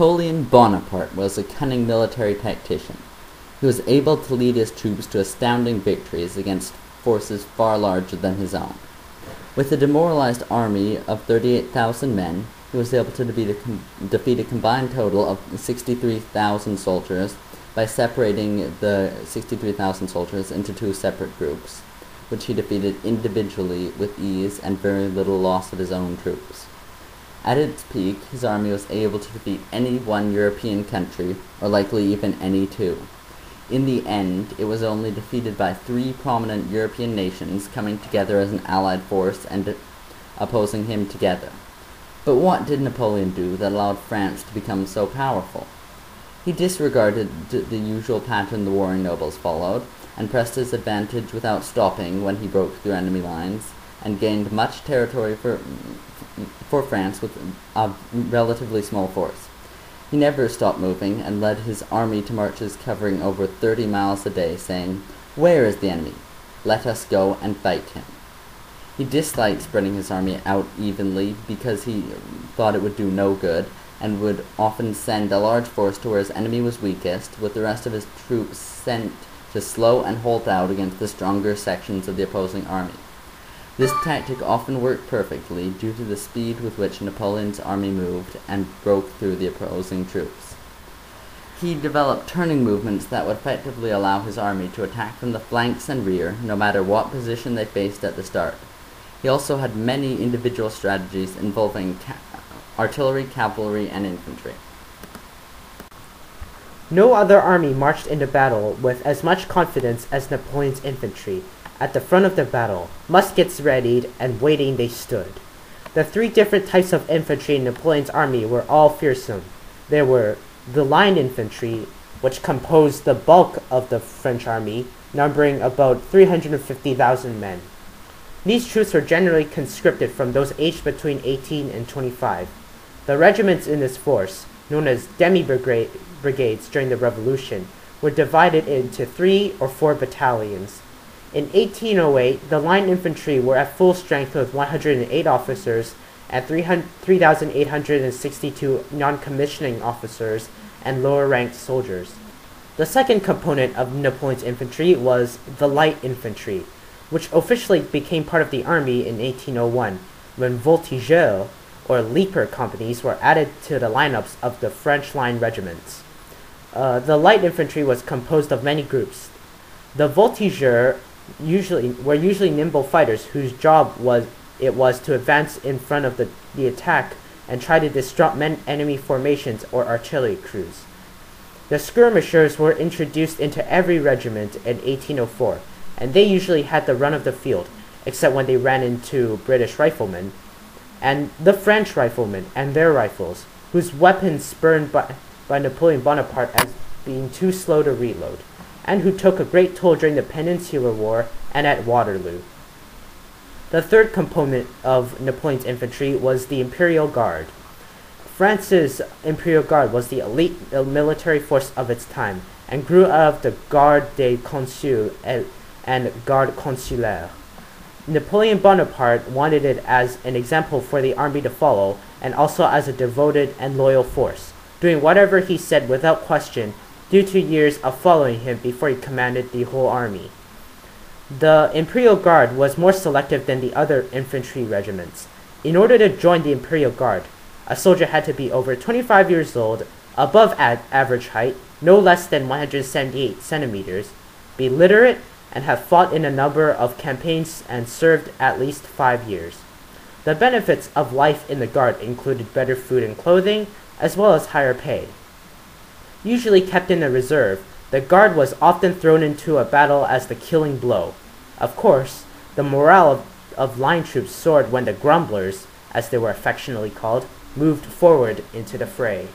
Napoleon Bonaparte was a cunning military tactician. He was able to lead his troops to astounding victories against forces far larger than his own. With a demoralized army of 38,000 men, he was able to defeat a, defeat a combined total of 63,000 soldiers by separating the 63,000 soldiers into two separate groups, which he defeated individually with ease and very little loss of his own troops. At its peak, his army was able to defeat any one European country, or likely even any two. In the end, it was only defeated by three prominent European nations coming together as an allied force and opposing him together. But what did Napoleon do that allowed France to become so powerful? He disregarded the usual pattern the warring nobles followed, and pressed his advantage without stopping when he broke through enemy lines, and gained much territory for, for France with a relatively small force. He never stopped moving, and led his army to marches covering over thirty miles a day, saying, Where is the enemy? Let us go and fight him. He disliked spreading his army out evenly because he thought it would do no good, and would often send a large force to where his enemy was weakest, with the rest of his troops sent to slow and hold out against the stronger sections of the opposing army. This tactic often worked perfectly due to the speed with which Napoleon's army moved and broke through the opposing troops. He developed turning movements that would effectively allow his army to attack from the flanks and rear, no matter what position they faced at the start. He also had many individual strategies involving ca- artillery, cavalry, and infantry. No other army marched into battle with as much confidence as Napoleon's infantry. At the front of the battle, muskets readied and waiting they stood. The three different types of infantry in Napoleon's army were all fearsome. There were the line infantry, which composed the bulk of the French army, numbering about 350,000 men. These troops were generally conscripted from those aged between 18 and 25. The regiments in this force, known as demi-brigades during the Revolution, were divided into three or four battalions. In 1808, the line infantry were at full strength with 108 officers and 3,862 non-commissioning officers and lower-ranked soldiers. The second component of Napoleon's infantry was the light infantry, which officially became part of the army in 1801 when voltigeurs, or leaper companies, were added to the lineups of the French line regiments. Uh, the light infantry was composed of many groups. The voltigeurs usually were usually nimble fighters whose job was it was to advance in front of the, the attack and try to disrupt men, enemy formations or artillery crews. The skirmishers were introduced into every regiment in 1804 and they usually had the run of the field, except when they ran into British riflemen, and the French riflemen and their rifles, whose weapons spurned by, by Napoleon Bonaparte as being too slow to reload, and who took a great toll during the Peninsular War and at Waterloo. The third component of Napoleon's infantry was the Imperial Guard. France's Imperial Guard was the elite military force of its time and grew out of the Garde des Consuls and Garde Consulaire. Napoleon Bonaparte wanted it as an example for the army to follow and also as a devoted and loyal force, doing whatever he said without question due to years of following him before he commanded the whole army. The Imperial Guard was more selective than the other infantry regiments. In order to join the Imperial Guard, a soldier had to be over 25 years old, above average height, no less than 178 centimeters, be literate, and have fought in a number of campaigns and served at least five years. The benefits of life in the Guard included better food and clothing, as well as higher pay. Usually kept in a reserve, the Guard was often thrown into a battle as the killing blow. Of course, the morale of, of line troops soared when the grumblers, as they were affectionately called, moved forward into the fray.